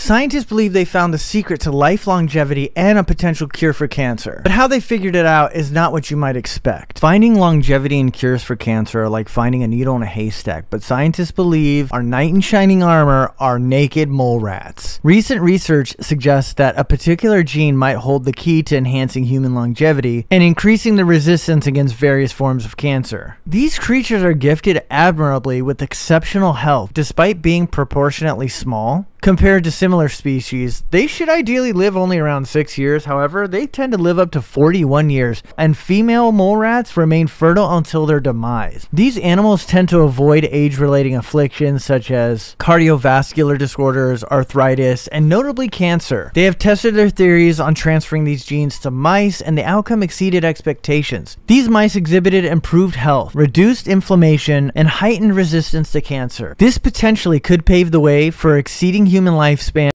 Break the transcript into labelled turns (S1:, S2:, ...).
S1: Scientists believe they found the secret to life longevity and a potential cure for cancer. But how they figured it out is not what you might expect. Finding longevity and cures for cancer are like finding a needle in a haystack, but scientists believe our knight in shining armor are naked mole rats. Recent research suggests that a particular gene might hold the key to enhancing human longevity and increasing the resistance against various forms of cancer. These creatures are gifted admirably with exceptional health despite being proportionately small. Compared to similar species, they should ideally live only around 6 years. However, they tend to live up to 41 years, and female mole rats remain fertile until their demise. These animals tend to avoid age-relating afflictions such as cardiovascular disorders, arthritis, and notably cancer. They have tested their theories on transferring these genes to mice, and the outcome exceeded expectations. These mice exhibited improved health, reduced inflammation, and heightened resistance to cancer. This potentially could pave the way for exceeding human lifespan